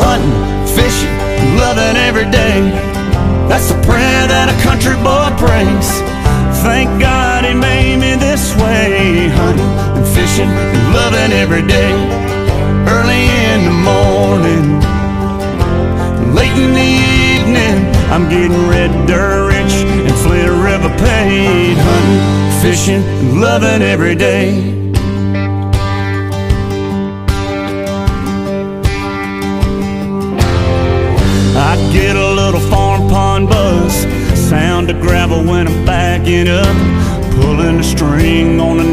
hunting, fishing, loving every day. That's the prayer that a country boy prays. Thank God he made me this way, hunting and fishing and loving every day. Early in the morning, late in the evening, I'm getting red dirt rich and Flint River paid, hunting, fishing, and loving every day. Up, pulling a string on a